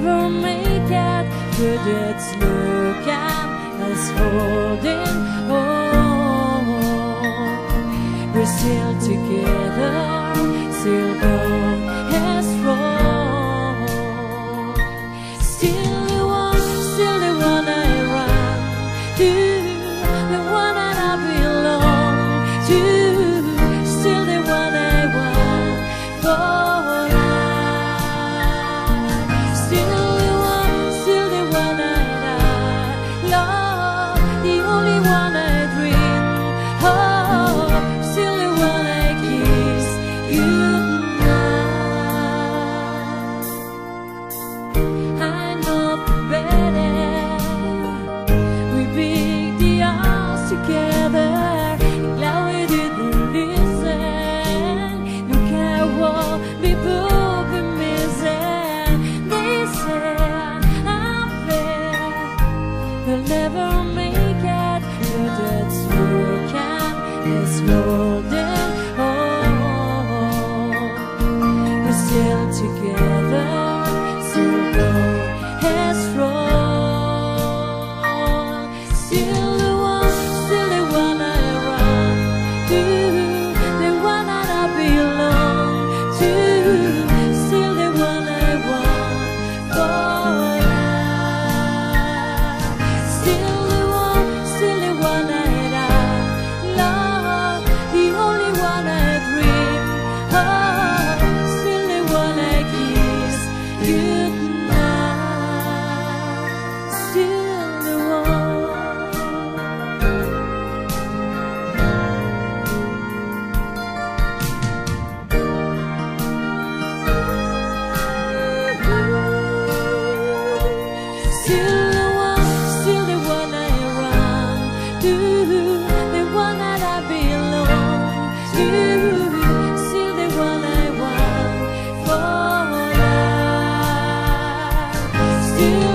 never make it Could it look and us holding on. We're still together, still going. They'll never make it, but it's broken, it's golden. you